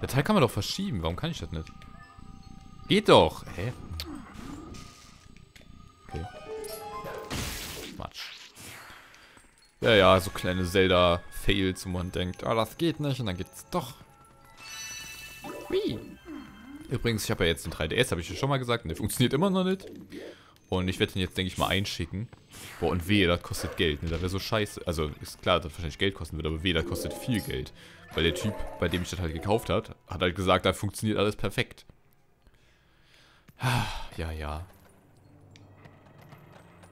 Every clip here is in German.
Der Teil kann man doch verschieben. Warum kann ich das nicht? Geht doch. Hä? Okay. Matsch. Ja, ja, so kleine Zelda-Fails, wo man denkt, ah, das geht nicht und dann geht's doch. Wie? Übrigens, ich habe ja jetzt einen 3DS, habe ich ja schon mal gesagt, und der funktioniert immer noch nicht. Und ich werde den jetzt, denke ich mal, einschicken. Boah, und weh, das kostet Geld, ne? Das wäre so scheiße. Also, ist klar, dass das wahrscheinlich Geld kosten wird, aber weh, das kostet viel Geld. Weil der Typ, bei dem ich das halt gekauft hat, hat halt gesagt, da funktioniert alles perfekt. Ja, ja.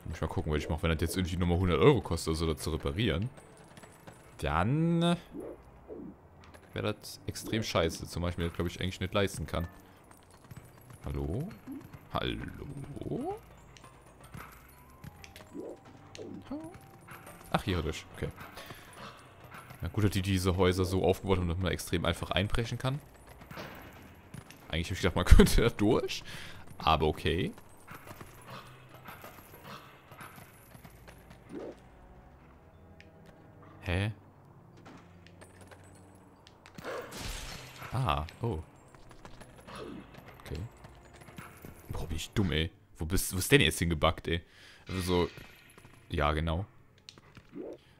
Muss ich mal gucken, was ich mache, wenn das jetzt irgendwie nochmal 100 Euro kostet, also das zu reparieren. Dann wäre das extrem scheiße, zumal ich mir das, glaube ich, eigentlich nicht leisten kann. Hallo? Hallo? Ach, hier durch. Okay. Na gut, dass die diese Häuser so aufgebaut haben, dass man extrem einfach einbrechen kann. Eigentlich habe ich gedacht, man könnte da durch. Aber okay. Hä? Ah, oh. Okay. Boah, bin ich dumm, ey. Wo bist, wo ist denn jetzt hingebackt, ey? Also so... Ja, genau.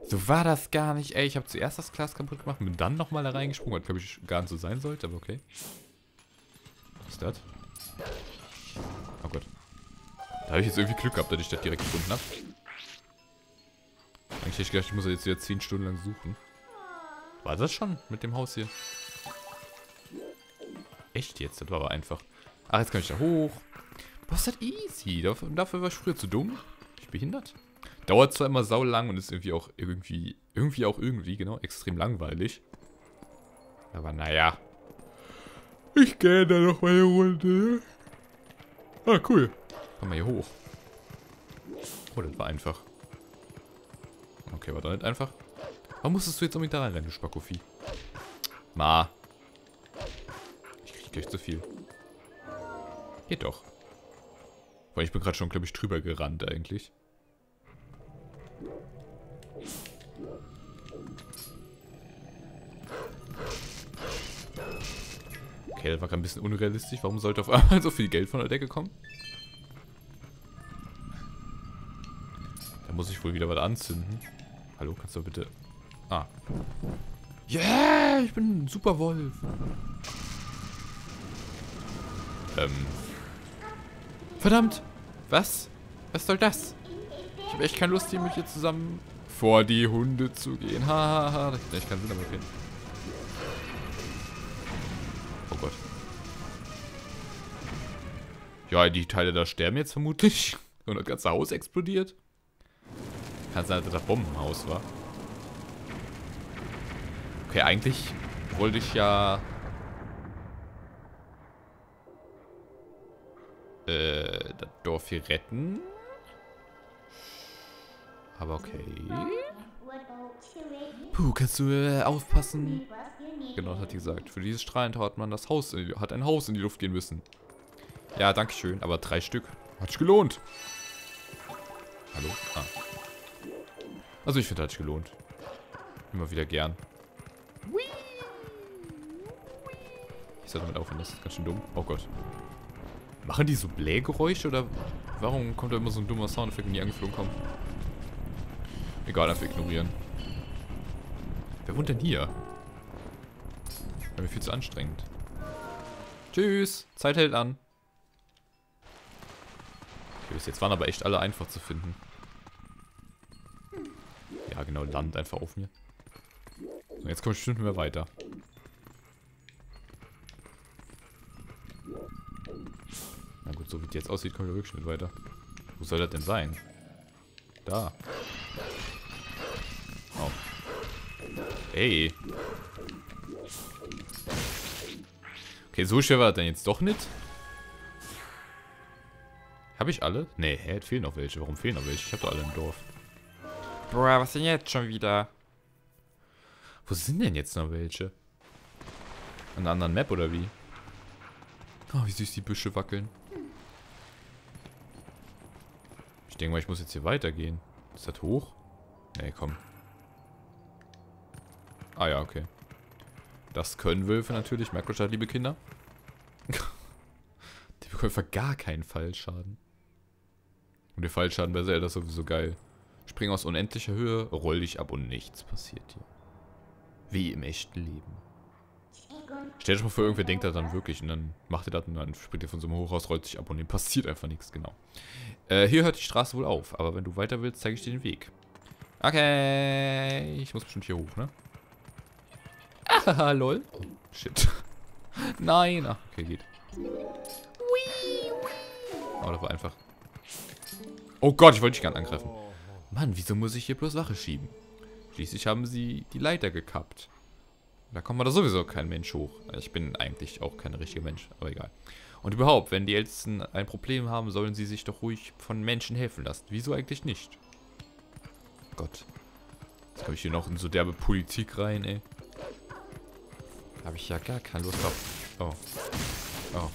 So war das gar nicht, ey. Ich habe zuerst das Glas kaputt gemacht und bin dann nochmal da reingesprungen, was glaube ich gar nicht so sein sollte, aber okay. Was ist das? Oh Gott. Da habe ich jetzt irgendwie Glück gehabt, dass ich das direkt gefunden habe. Eigentlich hätte ich gedacht, ich muss jetzt wieder 10 Stunden lang suchen. War das schon mit dem Haus hier? Echt jetzt? Das war aber einfach. Ach, jetzt kann ich da hoch. Was ist das easy? Dafür, dafür war ich früher zu dumm. Ich behindert. Dauert zwar immer sau lang und ist irgendwie auch irgendwie, irgendwie auch irgendwie, genau, extrem langweilig. Aber naja. Ich gehe da noch mal eine Runde. Ah, cool. Komm mal hier hoch. Oh, das war einfach. Okay, war doch nicht einfach. Warum musstest du jetzt unbedingt da reinrennen, du Spackovieh? Ma. Ich krieg gleich zu viel. Geht doch. Weil ich bin gerade schon, glaube ich, drüber gerannt eigentlich. Okay, das war ein bisschen unrealistisch. Warum sollte auf einmal so viel Geld von der Decke kommen? Da muss ich wohl wieder was anzünden. Hallo, kannst du bitte... Ah. Yeah, ich bin ein Superwolf. Ähm. Verdammt. Was? Was soll das? Ich habe echt keine Lust, hier mit dir zusammen vor die Hunde zu gehen. Hahaha. Ha, ha. Echt keinen Sinn, aber okay. Gott. Ja, die Teile da sterben jetzt vermutlich. Und das ganze Haus explodiert. Kann sein, dass das Bombenhaus war. Okay, eigentlich wollte ich ja... Äh, das Dorf hier retten. Aber okay. Puh, kannst du äh, aufpassen? Genau, hat die gesagt. Für dieses Strahlentor hat man das Haus, in, hat ein Haus in die Luft gehen müssen. Ja, danke schön. Aber drei Stück. Hat sich gelohnt. Hallo? Ah. Also ich finde, hat sich gelohnt. Immer wieder gern. Ich soll damit aufhören, das ist ganz schön dumm. Oh Gott. Machen die so Blähgeräusche oder warum kommt da immer so ein dummer Soundeffekt, wenn die angeflogen kommen? Egal, einfach ignorieren. Wer wohnt denn hier? War mir viel zu anstrengend. Tschüss. Zeit hält an. Okay, bis jetzt waren aber echt alle einfach zu finden. Ja, genau, Land einfach auf mir. So, jetzt komme ich bestimmt mehr weiter. Na gut, so wie es jetzt aussieht, komme ich wirklich nicht weiter. Wo soll das denn sein? Da. Oh. Ey. Okay, so schwer war das denn jetzt doch nicht. Habe ich alle? Nee, hä, fehlen noch welche. Warum fehlen noch welche? Ich habe doch alle im Dorf. Boah, was denn jetzt schon wieder? Wo sind denn jetzt noch welche? An einer anderen Map oder wie? Oh, wie süß die Büsche wackeln. Ich denke mal, ich muss jetzt hier weitergehen. Ist das hoch? Nee, komm. Ah ja, okay. Das können Wölfe natürlich. Merkt euch halt, liebe Kinder. Die bekommen einfach gar keinen Fallschaden. Und der Fallschaden bei Zelda ist sowieso geil. Spring aus unendlicher Höhe, roll dich ab und nichts passiert hier. Wie im echten Leben. Stell dir mal vor, irgendwer denkt das dann wirklich und dann macht er das und dann springt er von so einem Hochhaus, rollt sich ab und dem passiert einfach nichts, genau. Äh, hier hört die Straße wohl auf, aber wenn du weiter willst, zeige ich dir den Weg. Okay, ich muss bestimmt hier hoch, ne? Ah, lol. Oh, shit. Nein, ach, okay, geht. Oh, das war einfach. Oh Gott, ich wollte dich gar nicht angreifen. Mann, wieso muss ich hier bloß Wache schieben? Schließlich haben sie die Leiter gekappt. Da kommt man da sowieso kein Mensch hoch. Ich bin eigentlich auch kein richtiger Mensch, aber egal. Und überhaupt, wenn die Ältesten ein Problem haben, sollen sie sich doch ruhig von Menschen helfen lassen. Wieso eigentlich nicht? Gott. Jetzt komme ich hier noch in so derbe Politik rein, ey. Habe ich ja gar keine Lust drauf. Oh. Oh.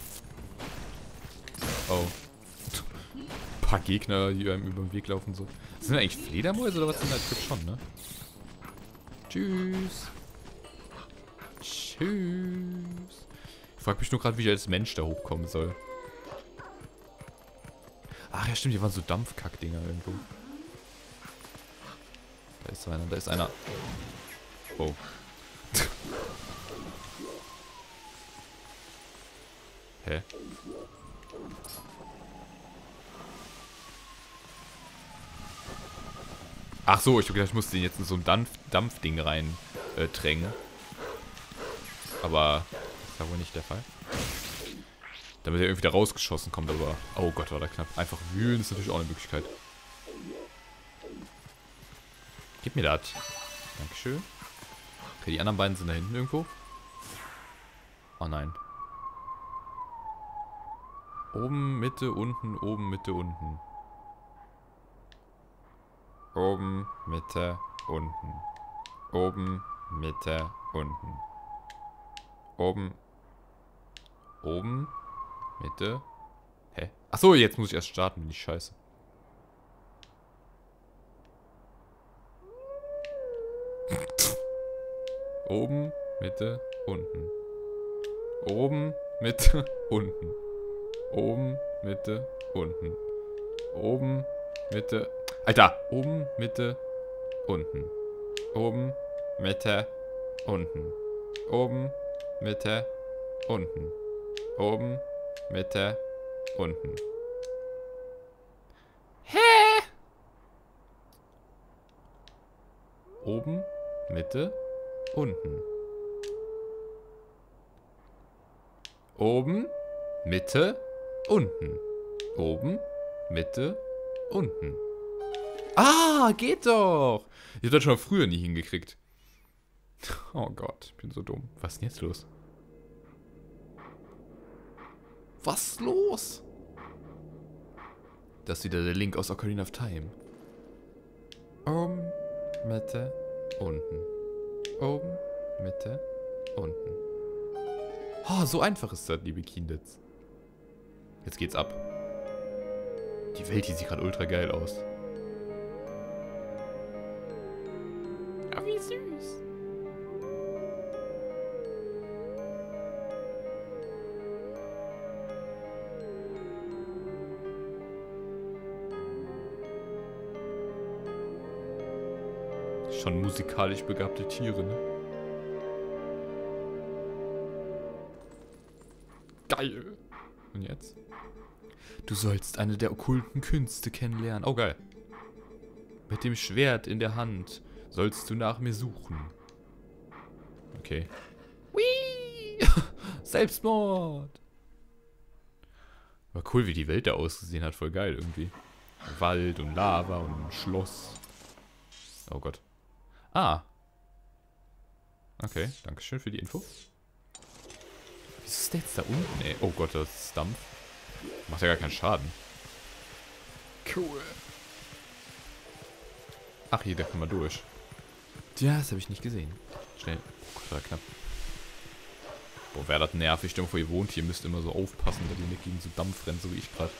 Oh. Ein paar Gegner, die einem über den Weg laufen so. Sind das eigentlich Fledermäuse oder was sind das? Ich glaub schon, ne? Tschüss. Tschüss. Ich frage mich nur gerade, wie ich als Mensch da hochkommen soll. Ach ja, stimmt, hier waren so Dampfkackdinger irgendwo. Da ist einer, da ist einer. Oh. Hä? Ach so, ich gedacht, ich musste den jetzt in so ein Dampf Dampfding rein äh, drängen. Aber ist ja wohl nicht der Fall. Damit er irgendwie da rausgeschossen kommt, aber... Oh Gott, war da knapp. Einfach wühlen ist natürlich auch eine Möglichkeit. Gib mir das. Dankeschön. Okay, die anderen beiden sind da hinten irgendwo. Oh nein. Oben, Mitte, unten, oben, Mitte, unten. Oben, Mitte, unten. Oben, Mitte, unten. Oben. Oben. Mitte. Hä? Achso, jetzt muss ich erst starten, bin ich scheiße. Oben, Mitte, unten. Oben, Mitte, unten. Oben, Mitte, unten. Oben, Mitte. Alter! Oben, Mitte, unten. Oben, Mitte, unten. Oben, Mitte, unten. Oben, Mitte, unten. Hä? Oben, Mitte, unten. Oben, Mitte, unten. Oben, Mitte, unten. Ah, geht doch. Ich hab das schon früher nie hingekriegt. Oh Gott, ich bin so dumm. Was ist denn jetzt los? Was ist los? Das ist wieder der Link aus Ocarina of Time. Oben, Mitte, unten. Oben, Mitte, unten. Oh, so einfach ist das, liebe Kindets. Jetzt geht's ab. Die Welt hier sieht gerade ultra geil aus. Oh, wie süß. Schon musikalisch begabte Tiere, ne? Geil. Und jetzt? Du sollst eine der okkulten Künste kennenlernen. Oh, geil. Mit dem Schwert in der Hand sollst du nach mir suchen. Okay. Whee! Selbstmord! War cool, wie die Welt da ausgesehen hat. Voll geil irgendwie. Wald und Lava und Schloss. Oh Gott. Ah. Okay, dankeschön für die Info. Wieso ist der jetzt da unten, ey? Oh Gott, das ist Dampf. Macht ja gar keinen Schaden. Cool. Ach, hier, da können wir durch. Ja, das habe ich nicht gesehen. Schnell. Oh Gott, war knapp. Boah, wäre das nervig. Stell dir vor, ihr wohnt hier, müsst immer so aufpassen, dass ihr nicht gegen so Dampf rennt, so wie ich gerade.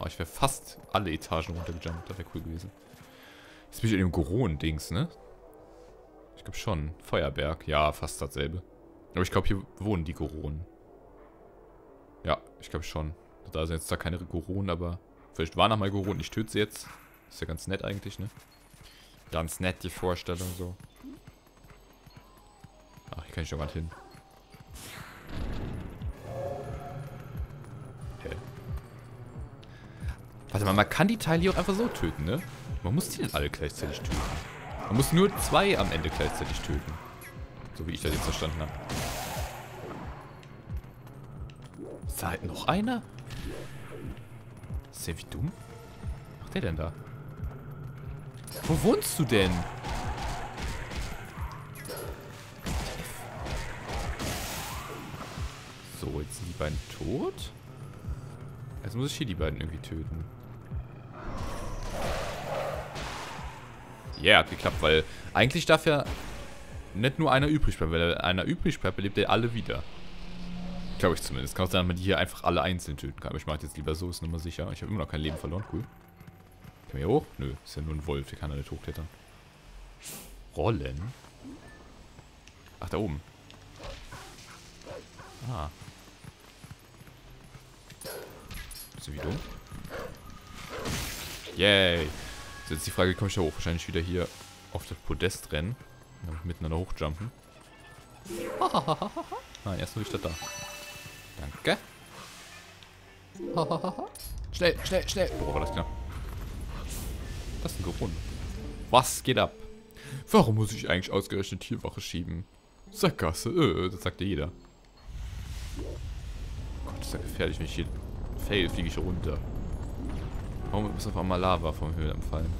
Oh, ich wäre fast alle Etagen runtergejumpt. Das wäre cool gewesen. Jetzt bin ich in dem Goron-Dings, ne? Ich glaube schon. Feuerberg. Ja, fast dasselbe. Aber ich glaube, hier wohnen die Goronen. Ja, ich glaube schon. Da sind jetzt da keine Goronen, aber vielleicht waren noch mal Goronen. Ich töte sie jetzt. Ist ja ganz nett eigentlich, ne? Ganz nett, die Vorstellung so. Ach, hier kann ich doch mal hin. Hä? Warte mal, man kann die Teile hier auch einfach so töten, ne? Man muss die nicht alle gleichzeitig töten. Man muss nur zwei am Ende gleichzeitig töten. So wie ich das jetzt verstanden habe. Da halt noch einer? Ist der wie dumm? Was macht der denn da? Wo wohnst du denn? So, jetzt sind die beiden tot. Jetzt muss ich hier die beiden irgendwie töten. Ja, yeah, hat geklappt, weil eigentlich darf ja nicht nur einer übrig bleiben. Wenn einer übrig bleibt, belebt er alle wieder. Glaube ich zumindest. Kann auch sein, dass man die hier einfach alle einzeln töten kann. Aber ich mache jetzt lieber so, ist nochmal sicher. Ich habe immer noch kein Leben verloren. Cool. Kann hier hoch? Nö, ist ja nur ein Wolf. Hier kann er nicht hochklettern. Rollen? Ach, da oben. Ah. Bist wie dumm? Yay. So, jetzt die Frage, wie komme ich da hoch? Wahrscheinlich wieder hier auf das Podest rennen. Dann miteinander hochjumpen. Nein, erst muss ich da da. Danke. schnell, schnell, schnell. Boah, war das knapp. Das ist ein Grund. Was geht ab? Warum muss ich eigentlich ausgerechnet Tierwache schieben? Sackgasse, äh, das sagt ja jeder. Gott, ist ja gefährlich, wenn ich hier fail, fliege ich runter. Warum ist auf einmal Lava vom Höhen Fallen?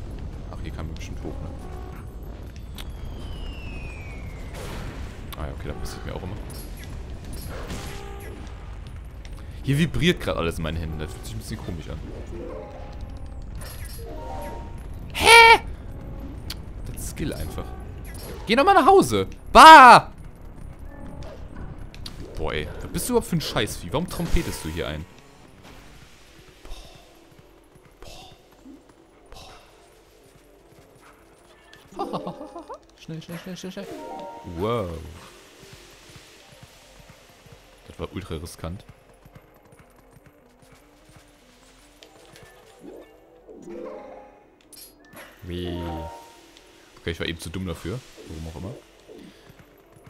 Ach, hier kann man bestimmt hoch, ne? Ah ja, okay, da passiert mir auch immer. Hier vibriert gerade alles in meinen Händen. Das fühlt sich ein bisschen komisch an. Hä? Das ist Skill einfach. Geh doch mal nach Hause. Bah! Boah, ey. Was bist du überhaupt für ein Scheißvieh? Warum trompetest du hier ein? Schnell, schnell, schnell, schnell, schnell. Wow. Das war ultra riskant. Wie. Okay, ich war eben zu dumm dafür. Warum auch immer.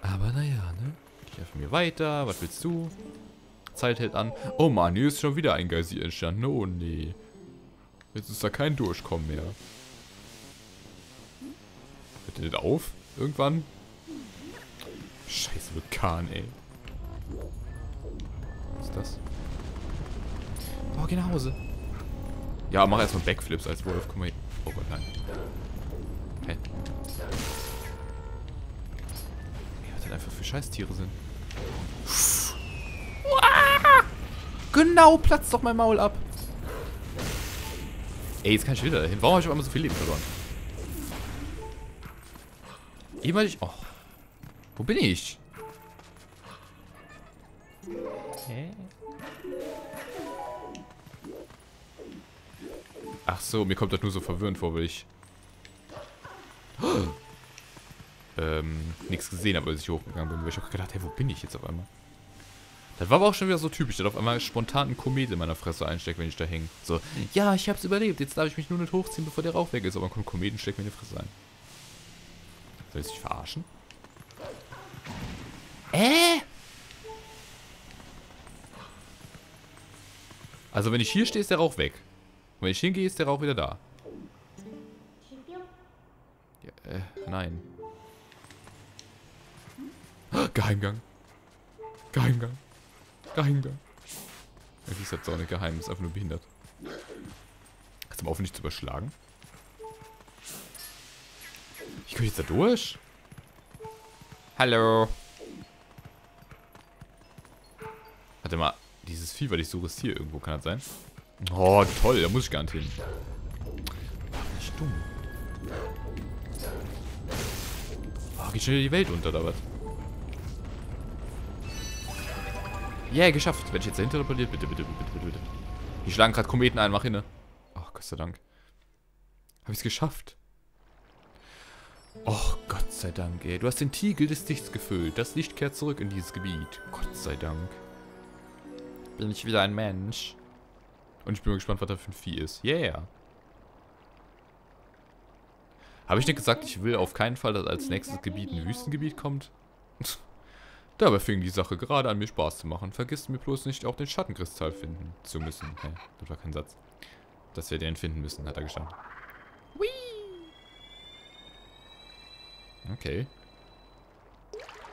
Aber naja, ne? Ich helfe mir weiter. Was willst du? Zeit hält an. Oh Mann, hier ist schon wieder ein Geysir entstanden. Oh nee. Jetzt ist da kein Durchkommen mehr. Hört der nicht auf? Irgendwann? Scheiß Vulkan, ey. Was ist das? Oh, geh nach Hause. Ja, mach erstmal Backflips als Wolf. Guck mal nein. Hä? Ey, was das einfach für Scheißtiere sind. Genau, platzt doch mein Maul ab. Ey, jetzt kann ich wieder dahin. Warum habe ich einmal so viel Leben verloren? Eben ich... Oh. Wo bin ich? Hä? Ach so, mir kommt das nur so verwirrend vor, weil ich... ähm, nichts gesehen habe, als ich hochgegangen bin. Weil ich auch gedacht, hey, wo bin ich jetzt auf einmal? Das war aber auch schon wieder so typisch, dass auf einmal spontan ein Komet in meiner Fresse einsteckt, wenn ich da hänge. So, ja, ich hab's überlebt, jetzt darf ich mich nur nicht hochziehen, bevor der Rauch weg ist. Aber ein Kometen steckt mir in die Fresse ein. Soll ich sich verarschen? Äh? Also wenn ich hier stehe, ist der Rauch weg. Und wenn ich hingehe, ist der Rauch wieder da. Ja, äh, nein. Geheimgang. Geheimgang. Geheimgang. Irgendwie ist das auch nicht geheim, ist einfach nur behindert. Kannst du mal aufhören, nicht zu überschlagen? Ich komme jetzt da durch? Hallo. Warte mal, dieses Vieh, was ich suche, ist hier irgendwo, kann das sein? Oh, toll, da muss ich gar nicht hin. Ach, nicht dumm. Oh, geht schon wieder die Welt unter, oder was? Yeah, geschafft. Wenn ich jetzt dahinter repariert, bitte, bitte, bitte, bitte, bitte. Die schlagen gerade Kometen ein, mach hin, ne? Oh, Gott sei Dank. Habe ich es geschafft? Oh, Gott sei sei Dank, ey. Du hast den Tiegel des Lichts gefüllt. Das Licht kehrt zurück in dieses Gebiet. Gott sei Dank. Bin ich wieder ein Mensch. Und ich bin mal gespannt, was das für ein Vieh ist. Yeah. Habe ich nicht gesagt, ich will auf keinen Fall, dass als nächstes Gebiet ein Wüstengebiet kommt? Dabei fing die Sache gerade an, mir Spaß zu machen. Vergiss mir bloß nicht, auch den Schattenkristall finden zu müssen. Hä? Das war kein Satz. Dass wir den finden müssen, hat er gestanden. Okay.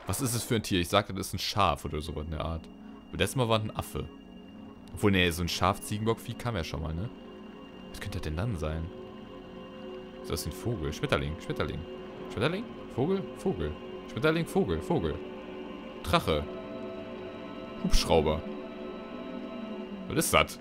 Was ist es für ein Tier? Ich sagte, das ist ein Schaf oder sowas in der Art. Aber letztes Mal war ein Affe. Obwohl, nee, so ein Schaf-Ziegenbock-Vieh kam ja schon mal, ne? Was könnte das denn dann sein? Ist das ein Vogel? Schmetterling, Schmetterling. Schmetterling? Vogel? Vogel. Schmetterling, Vogel, Vogel. Drache. Hubschrauber. Was ist das?